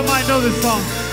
y'all might know this song.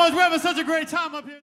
We're having such a great time up here.